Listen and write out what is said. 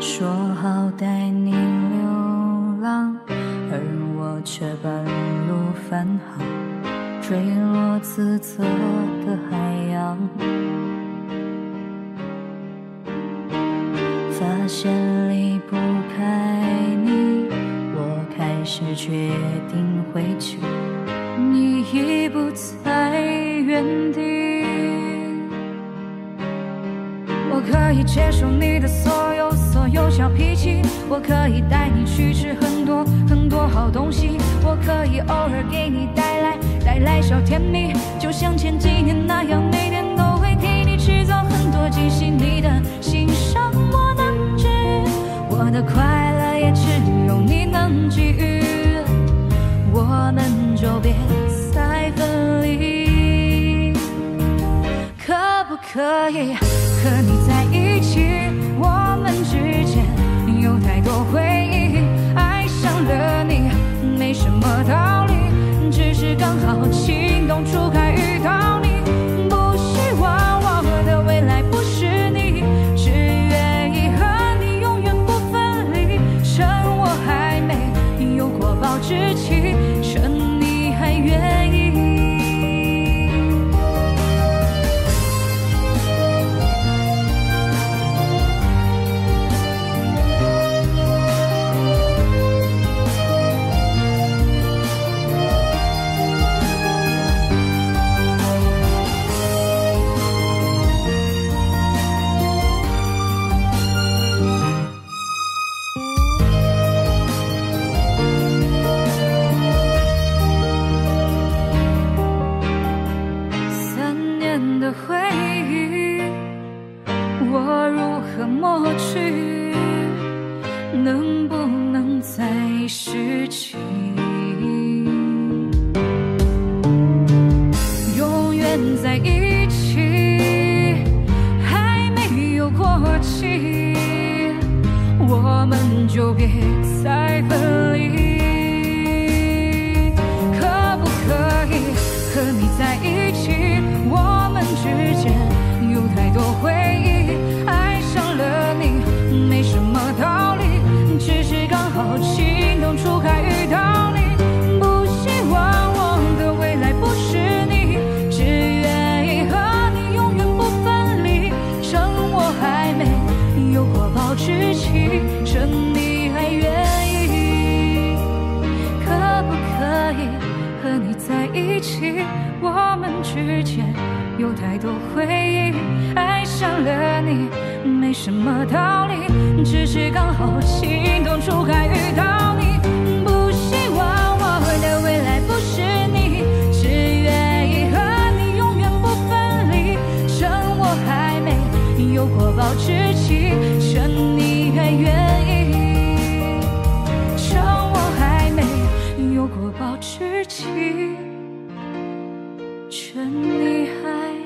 说好带你流浪，而我却半路返航，坠落自责的海洋。发现离不开你，我开始决定回去，你已不在原地。我可以接受你的所有所有小脾气，我可以带你去吃很多很多好东西，我可以偶尔给你带来带来小甜蜜，就像前几年那样，可以？和你在一起，我们之间有太多回忆。爱上了你，没什么道理，只是刚好情窦初开去？能不能再拾起？永远在一起，还没有过期，我们就别再分离。可不可以和你在一起？剧情，趁你还愿意。可不可以和你在一起？我们之间有太多回忆，爱上了你没什么道理，只是刚好情窦初开遇到质期，趁你还